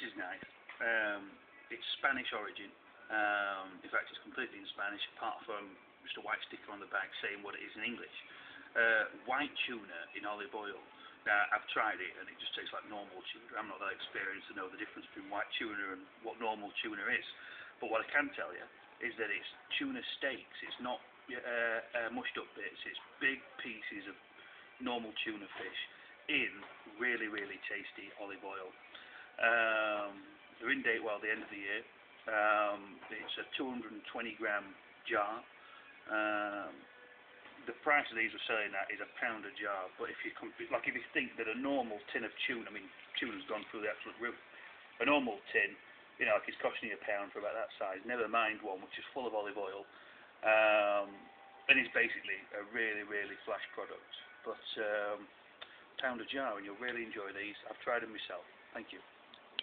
this is nice. Um, it's Spanish origin. Um, in fact, it's completely in Spanish, apart from just a white sticker on the back saying what it is in English. Uh, white tuna in olive oil. Now, I've tried it and it just tastes like normal tuna. I'm not that experienced to know the difference between white tuna and what normal tuna is. But what I can tell you is that it's tuna steaks. It's not uh, uh, mushed up bits. It's big pieces of normal tuna fish in really, really tasty olive oil. Um, they're in date well the end of the year. Um, it's a 220 gram jar. Um, the price of these we're selling at is a pound a jar. But if you like, if you think that a normal tin of tuna, I mean, tuna's gone through the absolute roof. A normal tin, you know, like it's costing you a pound for about that size. Never mind one which is full of olive oil. Um, and it's basically a really, really flash product. But um, pound a jar, and you'll really enjoy these. I've tried them myself. Thank you.